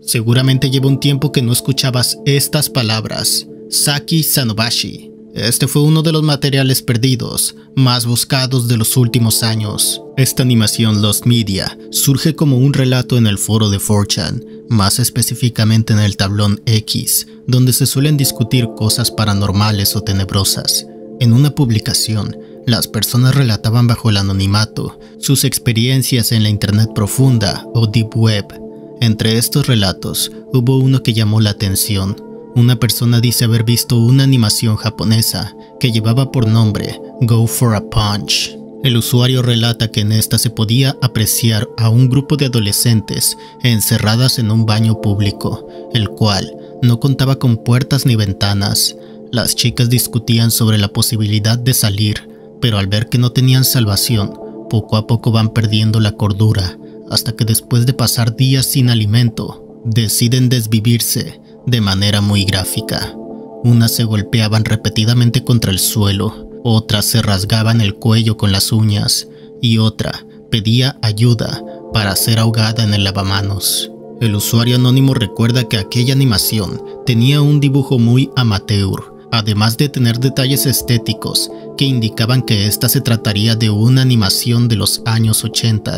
Seguramente lleva un tiempo que no escuchabas estas palabras. Saki Sanobashi. Este fue uno de los materiales perdidos más buscados de los últimos años. Esta animación Lost Media surge como un relato en el foro de 4chan, más específicamente en el tablón X, donde se suelen discutir cosas paranormales o tenebrosas. En una publicación, las personas relataban bajo el anonimato sus experiencias en la Internet profunda o Deep Web. Entre estos relatos hubo uno que llamó la atención, una persona dice haber visto una animación japonesa que llevaba por nombre Go for a Punch. El usuario relata que en esta se podía apreciar a un grupo de adolescentes encerradas en un baño público, el cual no contaba con puertas ni ventanas. Las chicas discutían sobre la posibilidad de salir, pero al ver que no tenían salvación, poco a poco van perdiendo la cordura, hasta que después de pasar días sin alimento, deciden desvivirse de manera muy gráfica. Unas se golpeaban repetidamente contra el suelo, otras se rasgaban el cuello con las uñas y otra pedía ayuda para ser ahogada en el lavamanos. El usuario anónimo recuerda que aquella animación tenía un dibujo muy amateur, además de tener detalles estéticos que indicaban que esta se trataría de una animación de los años 80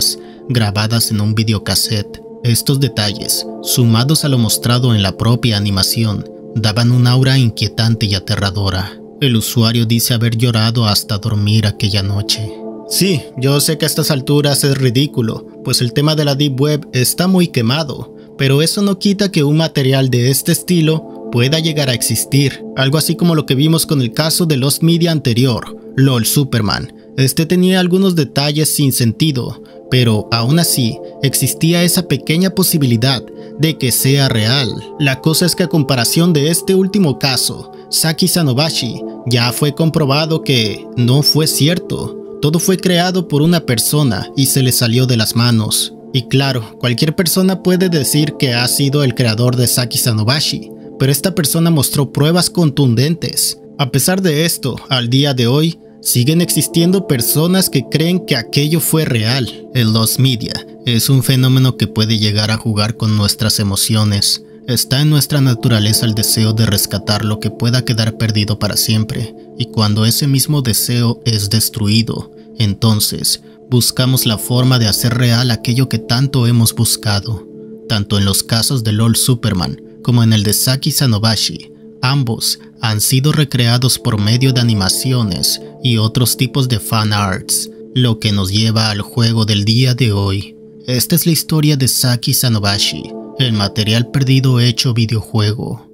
grabadas en un videocassette. Estos detalles, sumados a lo mostrado en la propia animación, daban un aura inquietante y aterradora. El usuario dice haber llorado hasta dormir aquella noche. Sí, yo sé que a estas alturas es ridículo, pues el tema de la Deep Web está muy quemado, pero eso no quita que un material de este estilo pueda llegar a existir, algo así como lo que vimos con el caso de los media anterior, LOL Superman. Este tenía algunos detalles sin sentido, pero aún así existía esa pequeña posibilidad de que sea real. La cosa es que a comparación de este último caso, Saki Sanobashi, ya fue comprobado que no fue cierto. Todo fue creado por una persona y se le salió de las manos. Y claro, cualquier persona puede decir que ha sido el creador de Saki Sanobashi, pero esta persona mostró pruebas contundentes. A pesar de esto, al día de hoy, Siguen existiendo personas que creen que aquello fue real. El lost media es un fenómeno que puede llegar a jugar con nuestras emociones. Está en nuestra naturaleza el deseo de rescatar lo que pueda quedar perdido para siempre, y cuando ese mismo deseo es destruido, entonces buscamos la forma de hacer real aquello que tanto hemos buscado. Tanto en los casos de LOL Superman como en el de Saki Sanobashi, ambos han sido recreados por medio de animaciones y otros tipos de fan arts, lo que nos lleva al juego del día de hoy. Esta es la historia de Saki Sanobashi, el material perdido hecho videojuego.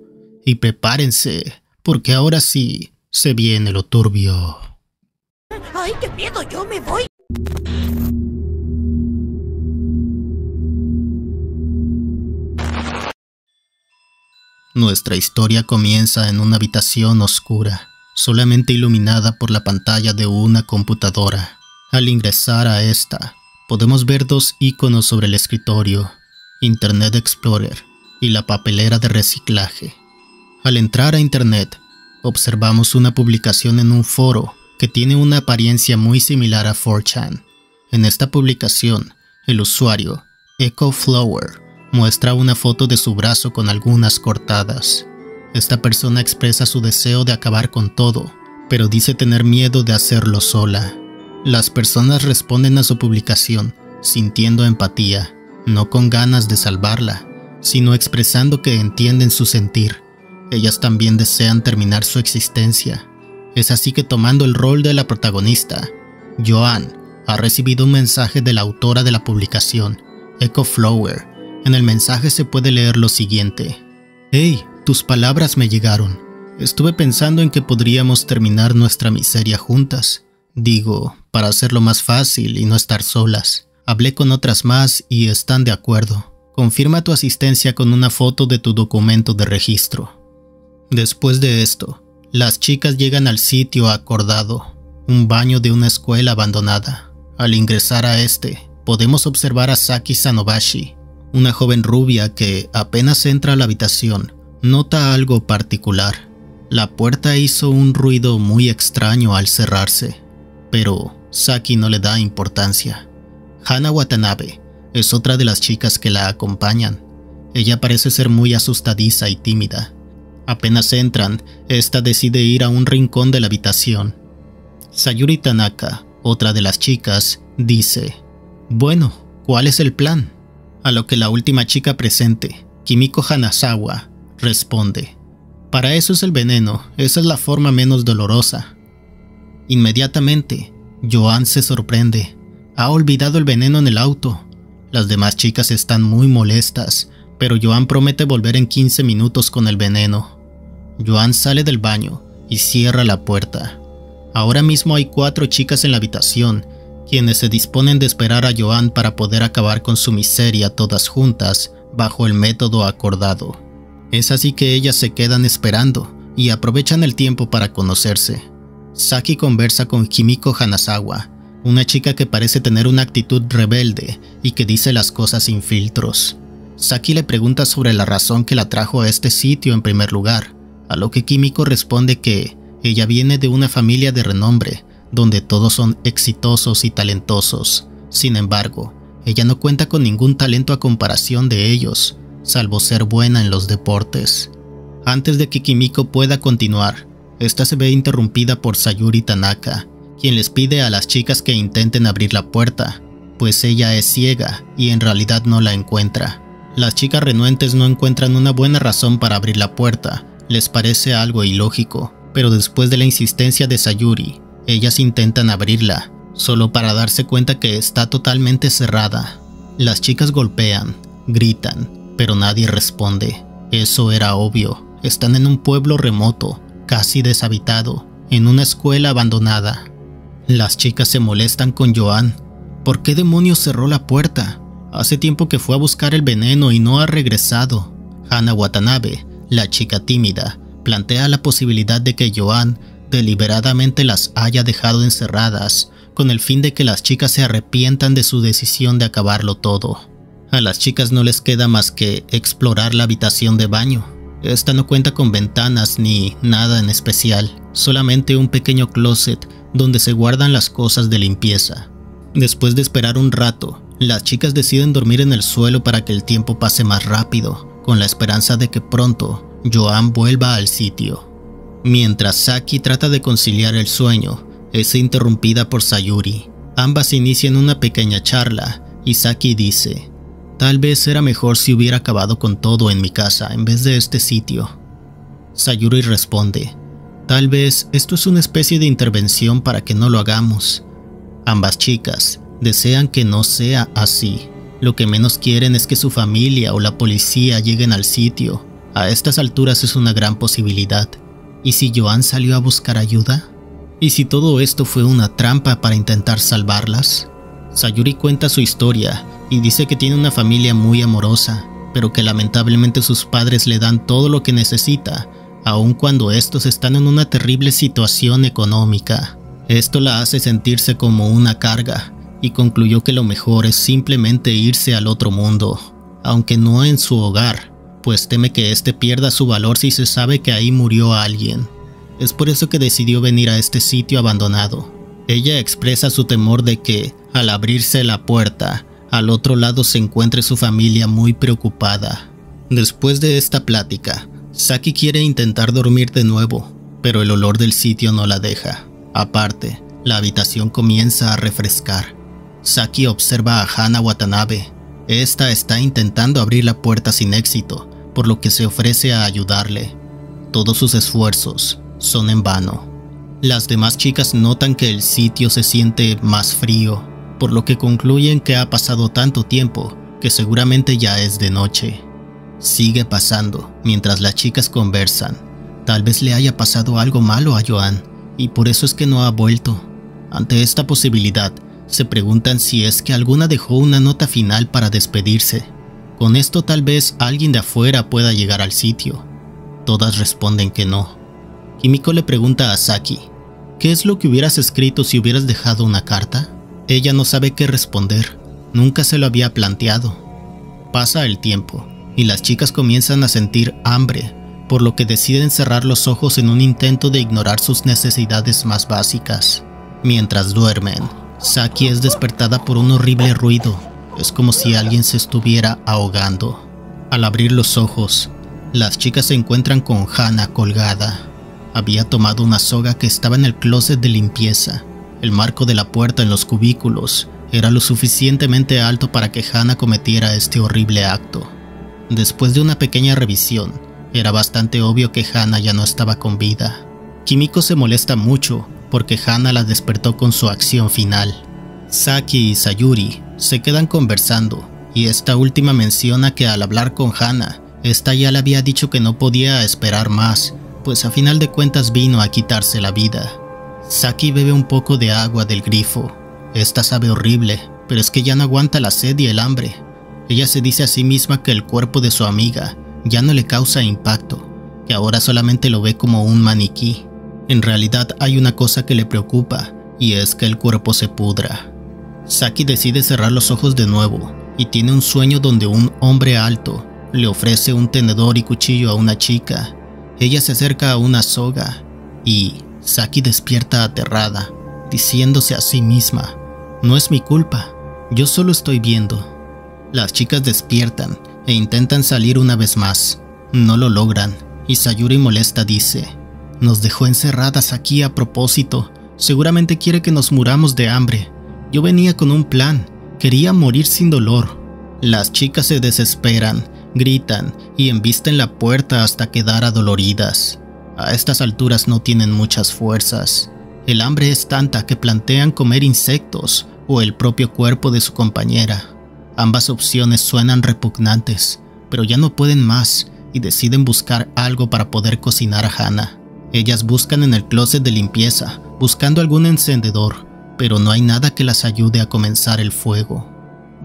Y prepárense, porque ahora sí se viene lo turbio. ¡Ay, qué miedo! ¡Yo me voy! Nuestra historia comienza en una habitación oscura, solamente iluminada por la pantalla de una computadora. Al ingresar a esta, podemos ver dos iconos sobre el escritorio, Internet Explorer y la papelera de reciclaje. Al entrar a Internet, observamos una publicación en un foro que tiene una apariencia muy similar a 4chan. En esta publicación, el usuario, EcoFlower, muestra una foto de su brazo con algunas cortadas. Esta persona expresa su deseo de acabar con todo, pero dice tener miedo de hacerlo sola. Las personas responden a su publicación sintiendo empatía, no con ganas de salvarla, sino expresando que entienden su sentir. Ellas también desean terminar su existencia. Es así que tomando el rol de la protagonista, Joan ha recibido un mensaje de la autora de la publicación, Echo Flower, en el mensaje se puede leer lo siguiente. Hey, tus palabras me llegaron. Estuve pensando en que podríamos terminar nuestra miseria juntas. Digo, para hacerlo más fácil y no estar solas. Hablé con otras más y están de acuerdo. Confirma tu asistencia con una foto de tu documento de registro. Después de esto, las chicas llegan al sitio acordado, un baño de una escuela abandonada. Al ingresar a este, podemos observar a Saki Sanobashi, una joven rubia que apenas entra a la habitación nota algo particular. La puerta hizo un ruido muy extraño al cerrarse, pero Saki no le da importancia. Hana Watanabe es otra de las chicas que la acompañan. Ella parece ser muy asustadiza y tímida. Apenas entran, esta decide ir a un rincón de la habitación. Sayuri Tanaka, otra de las chicas, dice, Bueno, ¿cuál es el plan? A lo que la última chica presente, Kimiko Hanazawa, responde, Para eso es el veneno, esa es la forma menos dolorosa. Inmediatamente, Joan se sorprende. Ha olvidado el veneno en el auto. Las demás chicas están muy molestas, pero Joan promete volver en 15 minutos con el veneno. Joan sale del baño y cierra la puerta. Ahora mismo hay cuatro chicas en la habitación, quienes se disponen de esperar a Joan para poder acabar con su miseria todas juntas bajo el método acordado. Es así que ellas se quedan esperando y aprovechan el tiempo para conocerse. Saki conversa con Kimiko Hanazawa, una chica que parece tener una actitud rebelde y que dice las cosas sin filtros. Saki le pregunta sobre la razón que la trajo a este sitio en primer lugar, a lo que Kimiko responde que ella viene de una familia de renombre, donde todos son exitosos y talentosos. Sin embargo, ella no cuenta con ningún talento a comparación de ellos, salvo ser buena en los deportes. Antes de que Kimiko pueda continuar, esta se ve interrumpida por Sayuri Tanaka, quien les pide a las chicas que intenten abrir la puerta, pues ella es ciega y en realidad no la encuentra. Las chicas renuentes no encuentran una buena razón para abrir la puerta, les parece algo ilógico, pero después de la insistencia de Sayuri, ellas intentan abrirla, solo para darse cuenta que está totalmente cerrada. Las chicas golpean, gritan, pero nadie responde. Eso era obvio. Están en un pueblo remoto, casi deshabitado, en una escuela abandonada. Las chicas se molestan con Joan. ¿Por qué demonios cerró la puerta? Hace tiempo que fue a buscar el veneno y no ha regresado. Hana Watanabe, la chica tímida, plantea la posibilidad de que Joan deliberadamente las haya dejado encerradas con el fin de que las chicas se arrepientan de su decisión de acabarlo todo. A las chicas no les queda más que explorar la habitación de baño. Esta no cuenta con ventanas ni nada en especial, solamente un pequeño closet donde se guardan las cosas de limpieza. Después de esperar un rato, las chicas deciden dormir en el suelo para que el tiempo pase más rápido, con la esperanza de que pronto Joan vuelva al sitio. Mientras Saki trata de conciliar el sueño, es interrumpida por Sayuri. Ambas inician una pequeña charla y Saki dice, tal vez era mejor si hubiera acabado con todo en mi casa en vez de este sitio. Sayuri responde, tal vez esto es una especie de intervención para que no lo hagamos. Ambas chicas desean que no sea así. Lo que menos quieren es que su familia o la policía lleguen al sitio. A estas alturas es una gran posibilidad. ¿Y si Joan salió a buscar ayuda? ¿Y si todo esto fue una trampa para intentar salvarlas? Sayuri cuenta su historia y dice que tiene una familia muy amorosa, pero que lamentablemente sus padres le dan todo lo que necesita, aun cuando estos están en una terrible situación económica. Esto la hace sentirse como una carga y concluyó que lo mejor es simplemente irse al otro mundo, aunque no en su hogar, pues teme que éste pierda su valor si se sabe que ahí murió alguien. Es por eso que decidió venir a este sitio abandonado. Ella expresa su temor de que, al abrirse la puerta, al otro lado se encuentre su familia muy preocupada. Después de esta plática, Saki quiere intentar dormir de nuevo, pero el olor del sitio no la deja. Aparte, la habitación comienza a refrescar. Saki observa a Hana Watanabe. Esta está intentando abrir la puerta sin éxito, por lo que se ofrece a ayudarle. Todos sus esfuerzos son en vano. Las demás chicas notan que el sitio se siente más frío, por lo que concluyen que ha pasado tanto tiempo que seguramente ya es de noche. Sigue pasando mientras las chicas conversan. Tal vez le haya pasado algo malo a Joan y por eso es que no ha vuelto. Ante esta posibilidad, se preguntan si es que alguna dejó una nota final para despedirse. Con esto tal vez alguien de afuera pueda llegar al sitio. Todas responden que no. Kimiko le pregunta a Saki, ¿qué es lo que hubieras escrito si hubieras dejado una carta? Ella no sabe qué responder, nunca se lo había planteado. Pasa el tiempo y las chicas comienzan a sentir hambre, por lo que deciden cerrar los ojos en un intento de ignorar sus necesidades más básicas. Mientras duermen, Saki es despertada por un horrible ruido, es como si alguien se estuviera ahogando. Al abrir los ojos, las chicas se encuentran con Hannah colgada. Había tomado una soga que estaba en el closet de limpieza. El marco de la puerta en los cubículos era lo suficientemente alto para que Hannah cometiera este horrible acto. Después de una pequeña revisión, era bastante obvio que Hannah ya no estaba con vida. Kimiko se molesta mucho porque Hannah la despertó con su acción final. Saki y Sayuri se quedan conversando y esta última menciona que al hablar con Hannah, esta ya le había dicho que no podía esperar más, pues a final de cuentas vino a quitarse la vida. Saki bebe un poco de agua del grifo. Esta sabe horrible, pero es que ya no aguanta la sed y el hambre. Ella se dice a sí misma que el cuerpo de su amiga ya no le causa impacto, que ahora solamente lo ve como un maniquí. En realidad hay una cosa que le preocupa, y es que el cuerpo se pudra. Saki decide cerrar los ojos de nuevo, y tiene un sueño donde un hombre alto le ofrece un tenedor y cuchillo a una chica. Ella se acerca a una soga, y Saki despierta aterrada, diciéndose a sí misma, no es mi culpa, yo solo estoy viendo. Las chicas despiertan e intentan salir una vez más. No lo logran, y Sayuri molesta dice, nos dejó encerradas aquí a propósito, seguramente quiere que nos muramos de hambre. Yo venía con un plan, quería morir sin dolor. Las chicas se desesperan, gritan y embisten la puerta hasta quedar adoloridas. A estas alturas no tienen muchas fuerzas. El hambre es tanta que plantean comer insectos o el propio cuerpo de su compañera. Ambas opciones suenan repugnantes, pero ya no pueden más y deciden buscar algo para poder cocinar a Hannah. Ellas buscan en el closet de limpieza, buscando algún encendedor, pero no hay nada que las ayude a comenzar el fuego.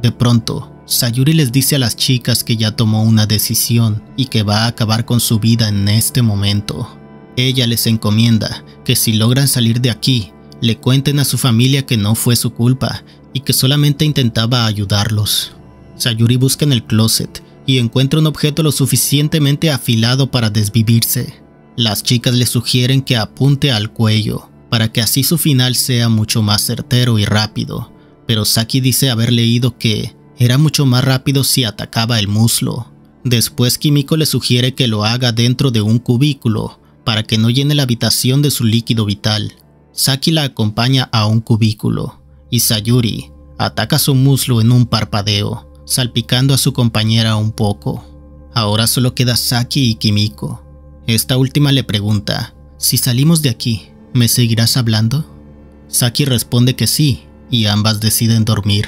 De pronto, Sayuri les dice a las chicas que ya tomó una decisión y que va a acabar con su vida en este momento. Ella les encomienda que si logran salir de aquí, le cuenten a su familia que no fue su culpa y que solamente intentaba ayudarlos. Sayuri busca en el closet y encuentra un objeto lo suficientemente afilado para desvivirse. Las chicas le sugieren que apunte al cuello, para que así su final sea mucho más certero y rápido, pero Saki dice haber leído que era mucho más rápido si atacaba el muslo. Después Kimiko le sugiere que lo haga dentro de un cubículo, para que no llene la habitación de su líquido vital. Saki la acompaña a un cubículo y Sayuri ataca su muslo en un parpadeo, salpicando a su compañera un poco. Ahora solo queda Saki y Kimiko. Esta última le pregunta, si salimos de aquí, ¿me seguirás hablando? Saki responde que sí, y ambas deciden dormir.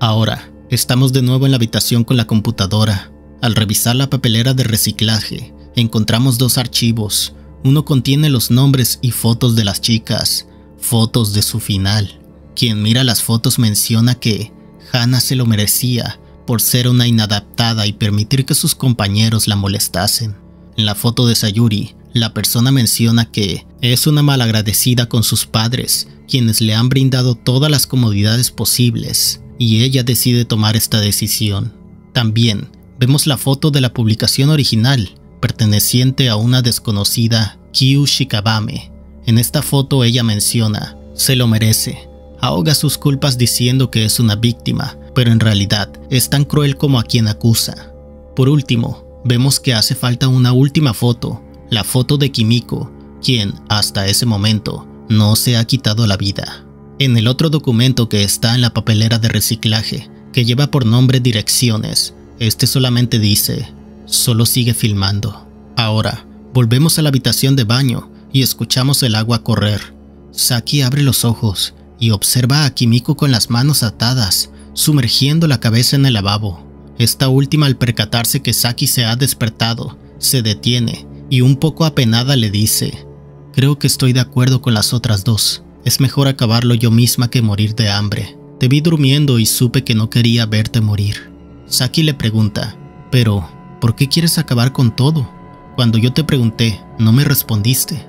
Ahora, estamos de nuevo en la habitación con la computadora. Al revisar la papelera de reciclaje, encontramos dos archivos. Uno contiene los nombres y fotos de las chicas, fotos de su final. Quien mira las fotos menciona que Hannah se lo merecía por ser una inadaptada y permitir que sus compañeros la molestasen. En la foto de Sayuri, la persona menciona que es una malagradecida con sus padres, quienes le han brindado todas las comodidades posibles, y ella decide tomar esta decisión. También vemos la foto de la publicación original, perteneciente a una desconocida Kyu Shikabame. En esta foto ella menciona, se lo merece, ahoga sus culpas diciendo que es una víctima, pero en realidad es tan cruel como a quien acusa. Por último, vemos que hace falta una última foto, la foto de Kimiko, quien, hasta ese momento, no se ha quitado la vida. En el otro documento que está en la papelera de reciclaje, que lleva por nombre Direcciones, este solamente dice, solo sigue filmando. Ahora, volvemos a la habitación de baño y escuchamos el agua correr. Saki abre los ojos y observa a Kimiko con las manos atadas, sumergiendo la cabeza en el lavabo. Esta última al percatarse que Saki se ha despertado, se detiene y un poco apenada le dice, creo que estoy de acuerdo con las otras dos, es mejor acabarlo yo misma que morir de hambre. Te vi durmiendo y supe que no quería verte morir. Saki le pregunta, pero, ¿por qué quieres acabar con todo? Cuando yo te pregunté, no me respondiste.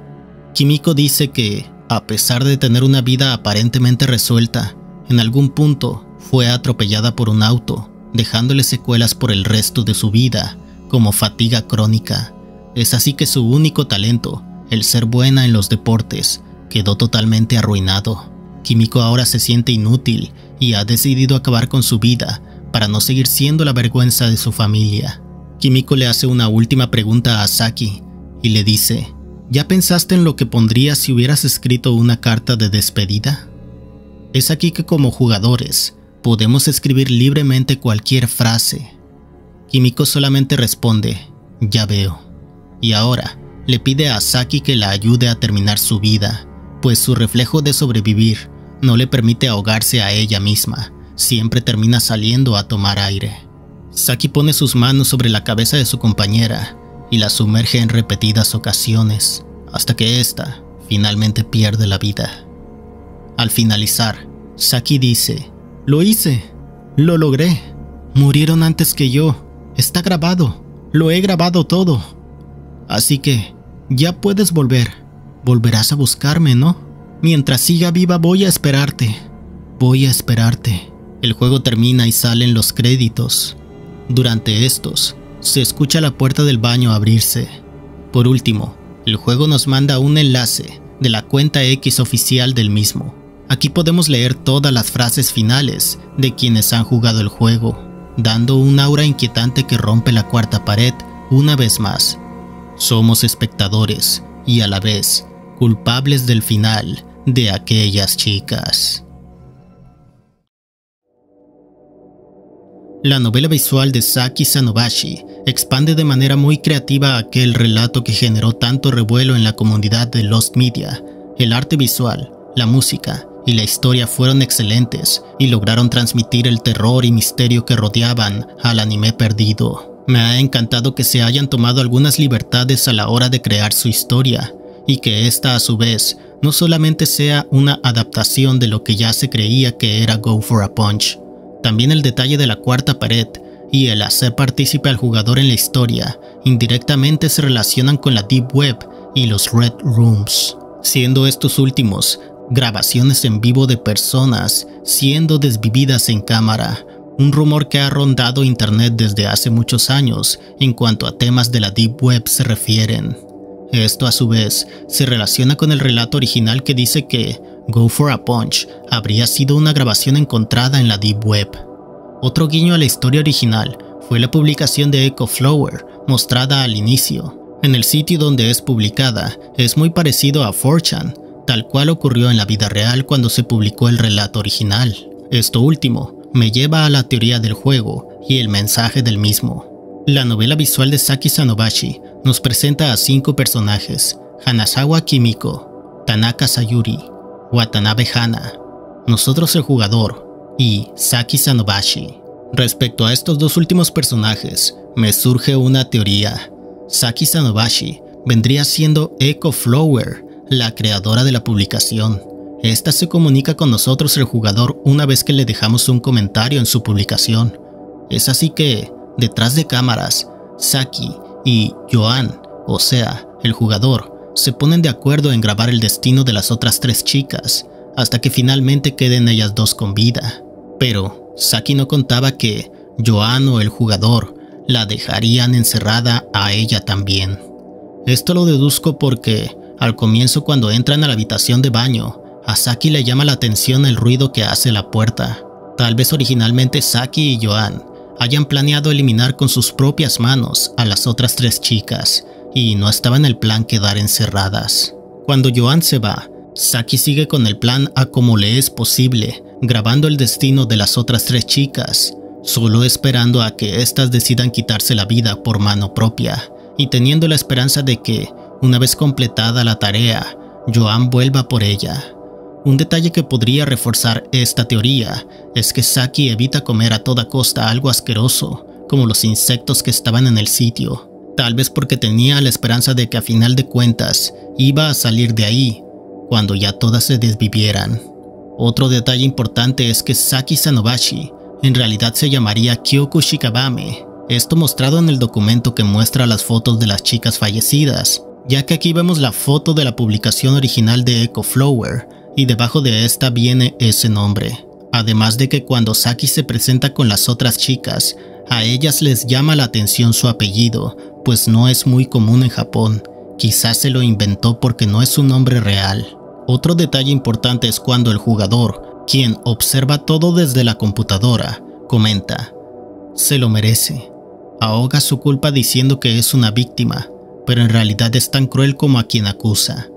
Kimiko dice que a pesar de tener una vida aparentemente resuelta, en algún punto fue atropellada por un auto, dejándole secuelas por el resto de su vida, como fatiga crónica. Es así que su único talento, el ser buena en los deportes, quedó totalmente arruinado. Kimiko ahora se siente inútil y ha decidido acabar con su vida para no seguir siendo la vergüenza de su familia. Kimiko le hace una última pregunta a Saki y le dice, ¿ya pensaste en lo que pondrías si hubieras escrito una carta de despedida? Es aquí que como jugadores podemos escribir libremente cualquier frase. Kimiko solamente responde, ya veo. Y ahora le pide a Saki que la ayude a terminar su vida, pues su reflejo de sobrevivir no le permite ahogarse a ella misma, siempre termina saliendo a tomar aire. Saki pone sus manos sobre la cabeza de su compañera y la sumerge en repetidas ocasiones, hasta que ésta finalmente pierde la vida. Al finalizar, Saki dice, lo hice, lo logré, murieron antes que yo, está grabado, lo he grabado todo. Así que, ya puedes volver, volverás a buscarme, ¿no? Mientras siga viva voy a esperarte, voy a esperarte. El juego termina y salen los créditos. Durante estos, se escucha la puerta del baño abrirse. Por último, el juego nos manda un enlace de la cuenta X oficial del mismo. Aquí podemos leer todas las frases finales de quienes han jugado el juego, dando un aura inquietante que rompe la cuarta pared una vez más. Somos espectadores y a la vez culpables del final de aquellas chicas. La novela visual de Saki Sanobashi expande de manera muy creativa aquel relato que generó tanto revuelo en la comunidad de Lost Media. El arte visual, la música y la historia fueron excelentes y lograron transmitir el terror y misterio que rodeaban al anime perdido. Me ha encantado que se hayan tomado algunas libertades a la hora de crear su historia y que esta a su vez no solamente sea una adaptación de lo que ya se creía que era Go for a Punch, también el detalle de la cuarta pared y el hacer partícipe al jugador en la historia indirectamente se relacionan con la Deep Web y los Red Rooms, siendo estos últimos grabaciones en vivo de personas siendo desvividas en cámara, un rumor que ha rondado Internet desde hace muchos años en cuanto a temas de la Deep Web se refieren. Esto a su vez se relaciona con el relato original que dice que Go for a Punch habría sido una grabación encontrada en la Deep Web. Otro guiño a la historia original fue la publicación de Echo Flower, mostrada al inicio. En el sitio donde es publicada es muy parecido a 4chan, tal cual ocurrió en la vida real cuando se publicó el relato original. Esto último me lleva a la teoría del juego y el mensaje del mismo. La novela visual de Saki Sanobashi nos presenta a cinco personajes, Hanazawa Kimiko, Tanaka Sayuri, Watanabe Hana, nosotros el jugador y Saki Sanobashi. Respecto a estos dos últimos personajes, me surge una teoría. Saki Sanobashi vendría siendo Echo Flower, la creadora de la publicación. Esta se comunica con nosotros el jugador una vez que le dejamos un comentario en su publicación. Es así que, detrás de cámaras, Saki y Joan, o sea, el jugador, se ponen de acuerdo en grabar el destino de las otras tres chicas, hasta que finalmente queden ellas dos con vida. Pero Saki no contaba que Joan o el jugador la dejarían encerrada a ella también. Esto lo deduzco porque, al comienzo cuando entran a la habitación de baño, a Saki le llama la atención el ruido que hace la puerta. Tal vez originalmente Saki y Joan hayan planeado eliminar con sus propias manos a las otras tres chicas y no estaba en el plan quedar encerradas. Cuando Joan se va, Saki sigue con el plan a como le es posible, grabando el destino de las otras tres chicas, solo esperando a que éstas decidan quitarse la vida por mano propia y teniendo la esperanza de que, una vez completada la tarea, Joan vuelva por ella. Un detalle que podría reforzar esta teoría es que Saki evita comer a toda costa algo asqueroso, como los insectos que estaban en el sitio, tal vez porque tenía la esperanza de que a final de cuentas iba a salir de ahí cuando ya todas se desvivieran. Otro detalle importante es que Saki Sanobashi en realidad se llamaría Kyoko Shikabame, esto mostrado en el documento que muestra las fotos de las chicas fallecidas, ya que aquí vemos la foto de la publicación original de Echo Flower, y debajo de esta viene ese nombre. Además de que cuando Saki se presenta con las otras chicas, a ellas les llama la atención su apellido, pues no es muy común en Japón. Quizás se lo inventó porque no es un nombre real. Otro detalle importante es cuando el jugador, quien observa todo desde la computadora, comenta, se lo merece. Ahoga su culpa diciendo que es una víctima, pero en realidad es tan cruel como a quien acusa.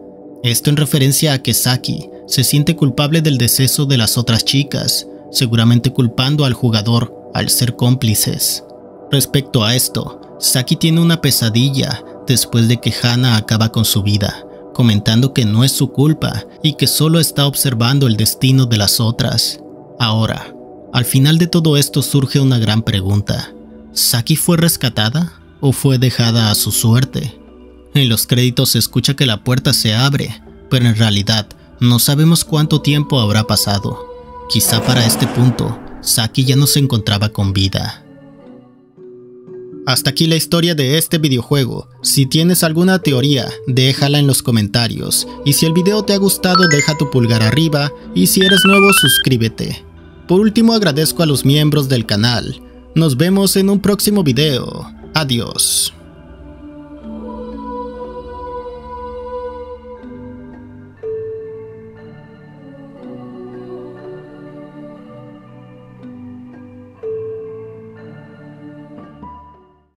Esto en referencia a que Saki se siente culpable del deceso de las otras chicas, seguramente culpando al jugador al ser cómplices. Respecto a esto, Saki tiene una pesadilla después de que Hana acaba con su vida, comentando que no es su culpa y que solo está observando el destino de las otras. Ahora, al final de todo esto surge una gran pregunta. ¿Saki fue rescatada o fue dejada a su suerte? En los créditos se escucha que la puerta se abre, pero en realidad no sabemos cuánto tiempo habrá pasado. Quizá para este punto, Saki ya no se encontraba con vida. Hasta aquí la historia de este videojuego. Si tienes alguna teoría, déjala en los comentarios. Y si el video te ha gustado, deja tu pulgar arriba. Y si eres nuevo, suscríbete. Por último, agradezco a los miembros del canal. Nos vemos en un próximo video. Adiós.